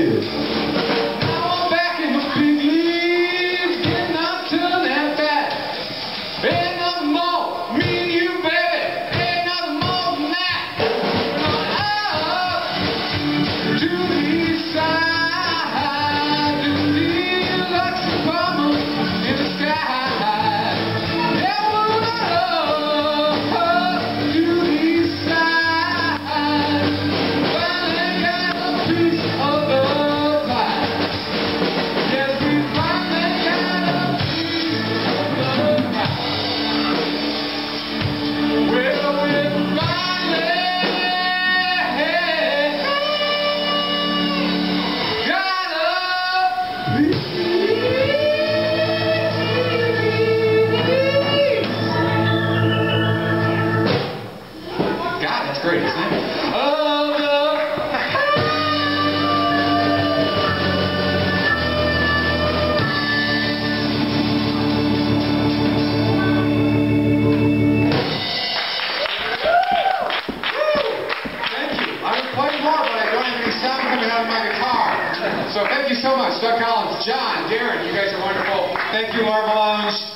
just. Now I'm back in getting up to that. Ain't nothing more, you, baby. Ain't nothing more than that. Up to the east side. Thank you. So thank you so much, Doug Collins, John, Daryn, you guys are wonderful. Thank you, Larvae Lounge.